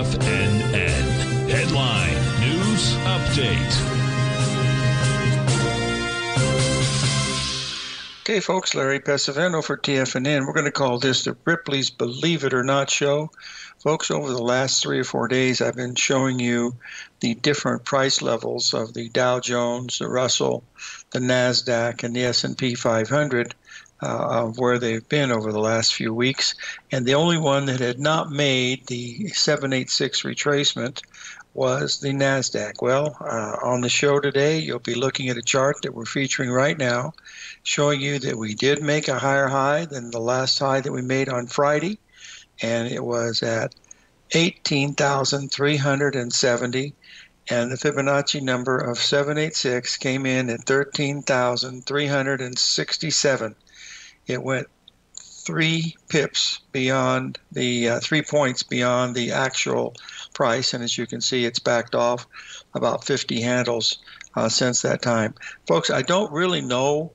TFNN. Headline News Update. Okay, folks, Larry Pesavento for TFNN. We're going to call this the Ripley's Believe It or Not show. Folks, over the last three or four days, I've been showing you the different price levels of the Dow Jones, the Russell, the Nasdaq, and the S&P 500 uh, of where they've been over the last few weeks. And the only one that had not made the 786 retracement was the NASDAQ. Well, uh, on the show today, you'll be looking at a chart that we're featuring right now, showing you that we did make a higher high than the last high that we made on Friday and it was at 18,370 and the Fibonacci number of 786 came in at 13,367. It went three pips beyond the uh, three points beyond the actual price, and as you can see, it's backed off about 50 handles uh, since that time. Folks, I don't really know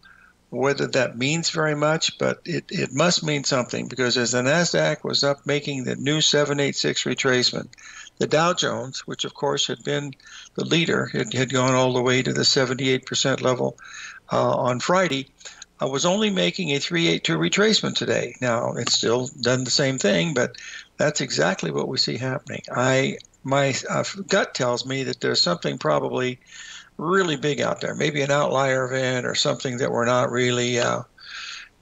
whether that means very much, but it, it must mean something because as the NASDAQ was up making the new 786 retracement, the Dow Jones, which of course had been the leader, it had gone all the way to the 78% level uh, on Friday, uh, was only making a 382 retracement today. Now, it's still done the same thing, but that's exactly what we see happening. I My uh, gut tells me that there's something probably really big out there, maybe an outlier event or something that we're not really uh,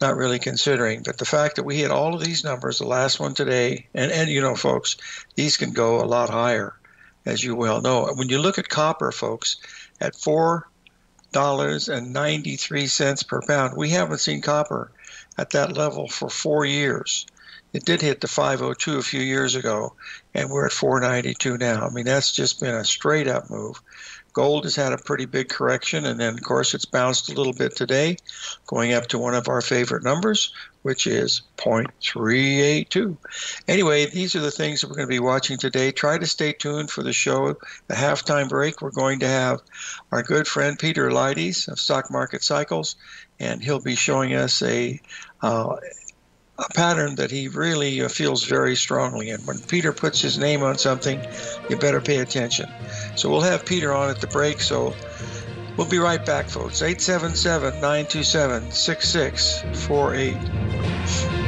not really considering. But the fact that we hit all of these numbers, the last one today, and and you know, folks, these can go a lot higher, as you well know. When you look at copper, folks, at four dollars and ninety three cents per pound, we haven't seen copper at that level for four years. It did hit the 502 a few years ago, and we're at 492 now. I mean, that's just been a straight up move. Gold has had a pretty big correction, and then, of course, it's bounced a little bit today, going up to one of our favorite numbers, which is 0.382. Anyway, these are the things that we're going to be watching today. Try to stay tuned for the show. The halftime break, we're going to have our good friend Peter Eliades of Stock Market Cycles, and he'll be showing us a uh, a pattern that he really uh, feels very strongly in. When Peter puts his name on something, you better pay attention. So we'll have Peter on at the break. So we'll be right back, folks. 877 927 6648.